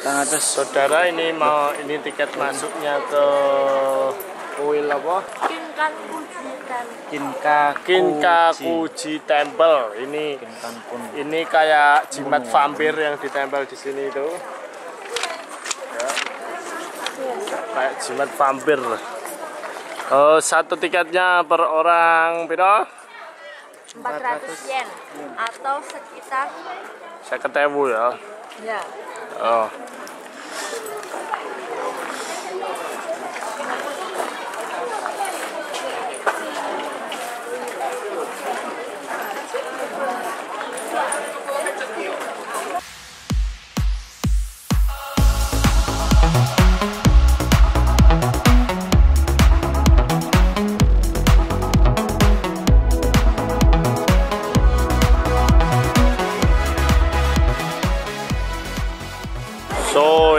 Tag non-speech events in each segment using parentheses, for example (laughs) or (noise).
Tang atas. Saudara ini mau ini tiket masuknya ke kuil apa? Kinkan kujikan. Kinkakuji Temple. Ini ini kayak jimat vampir yang ditempel di sini itu. Ya. Kayak jimat vampir. Oh, satu tiketnya per orang piro? 400 yen atau sekitar Saya ketemu ya. Ya Oh.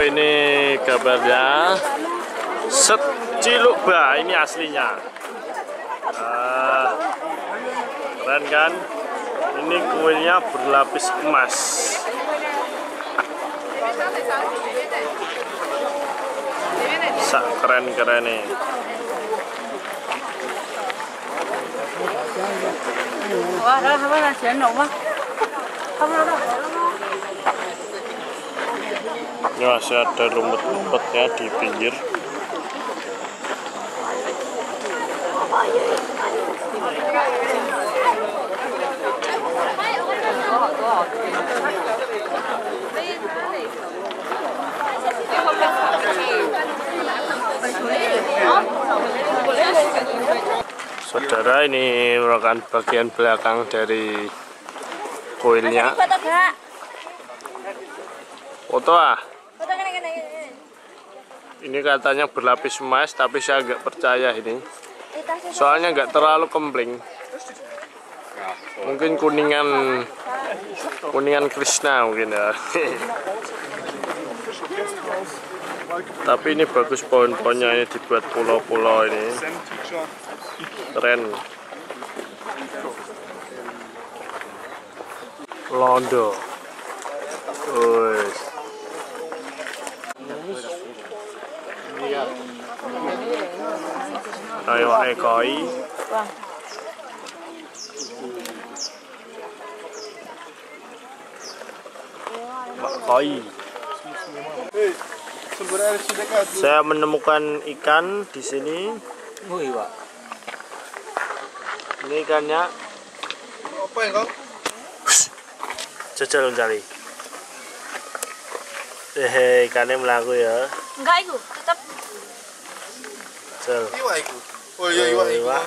Ini kabarnya set Cilukba ini aslinya. Ah, keren kan? Ini kuilnya berlapis emas. Sak keren keren nih. wah Ini masih ada rumput-rumputnya di pinggir. Saudara ini merupakan bagian belakang dari kuilnya. Foto ah. Ini katanya berlapis emas, tapi saya nggak percaya ini. Soalnya nggak terlalu kempling. Mungkin kuningan kuningan Krishna mungkin ya. (laughs) tapi ini bagus pohon-pohonnya ini dibuat pulau-pulau ini. Keren. Londo. Wes. Ayo ekoi. Wah. Koi. Saya menemukan ikan di sini. Oh iya. Ini ikannya Apa ya kau? jajal kali. Eh, ikannya melaku ya. enggak itu tetap Jajal. Oh iya iku. Iwa.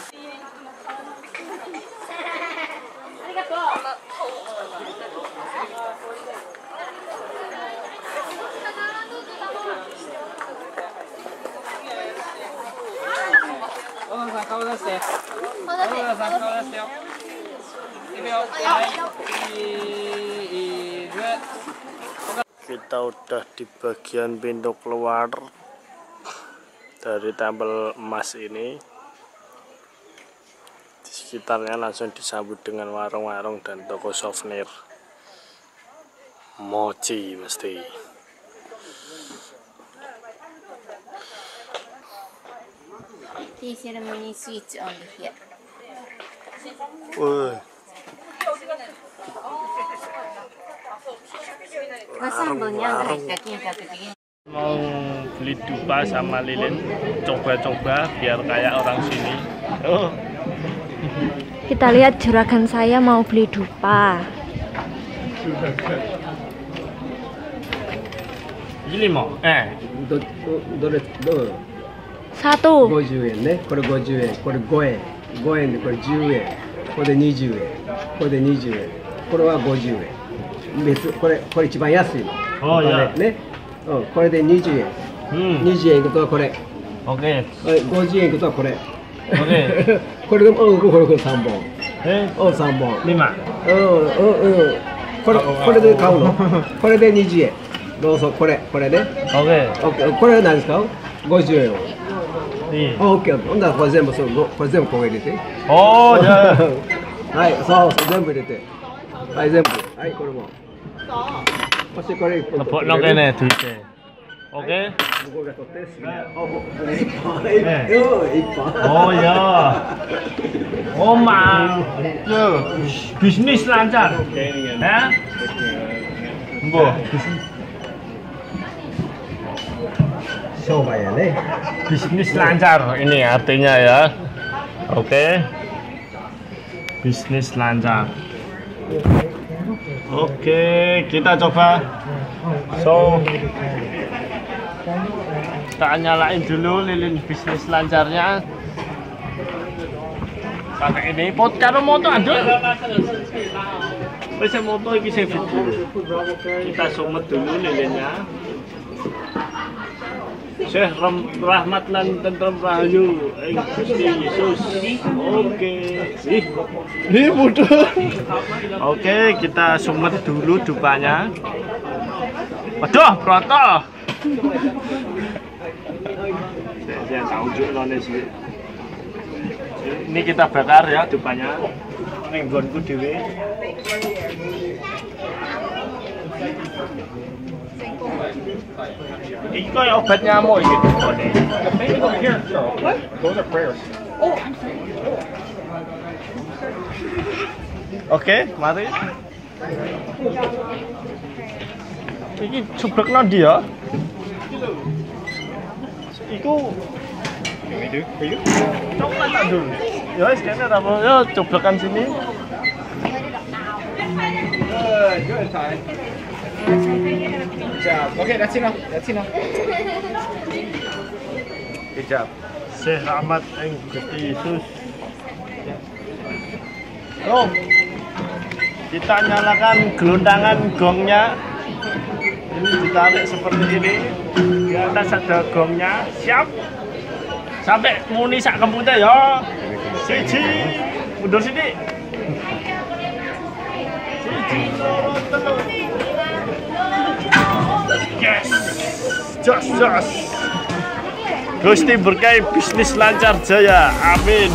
Kita udah di bagian pintu keluar dari tempel emas ini. Sekitarnya langsung disambut dengan warung-warung dan toko souvenir. Mochi mesti. Tea ceremony here. Kakinya kaki mau beli dupa sama lilin, coba-coba biar kayak orang sini. Oh, Kita lihat juragan saya mau beli dupa. ini mau? Eh, どどどれどう Satu. 50円ねこれ50円これ5円5円でこれ10円これで20円これで20円これは50円別これこれ一番安いのおいやね、うん、これで20円 hmm, 20円いくとはこれ、oke. はい、50円いくとはこれ. (laughs) これでもうんこれこれ3本。Eh, うん3本。lima. うんうんうん。これこれで買うの？これで20円。どうぞこれこれね。Oke. オッケー。これは何ですか？50円を。Nih. あオッケー。ほんならこれ全部そうごこれ全部ここ入れて。Oh, (laughs) ya. はいそうそう全部入れて。はい全部。はいこれも。そしてこれ一本 Lebokno kene duite. Oke. 向こうが取って好きなあもう一本一ね本一本 Oh ya. Oh mang. Yo, bisnis lancar. Ya? Mbok, bis- 商売やね bisnis lancar ini artinya ya. Oke. Bisnis lancar. Oke, kita coba. So, kita nyalain dulu lilin bisnis lancarnya. Pakai ini pot karo moto ada. Wis moto iki sing. Kita sumet dulu lilinnya. Syekh Rahmat lan tentrem rahayu Gusti Yesus. Oke. Ih, bodoh. Oke, kita sumet dulu dupanya. Waduh, protol. Ini kita bakar ya dupanya. Ning nggonku dhewe. Obat nyamuk iki. Oke, mari. Iki cublekno ndi ya? Iku Coklat tak dulu. Ya wis kene Bro. Ya sini. Good, good time. Good job. Okay, that's enough. That's enough. Hijab. Syekh Ahmad ing Gusti Yesus. Oh. Kita nyalakan gelondangan gongnya. Ini ditarik seperti ini. Di atas ada gongnya. Siap. Sampai muni sak kempute ya. Siji. Mundur sini. Siji. Yes. Jos, jos. Gusti berkahi bisnis lancar jaya. Amin.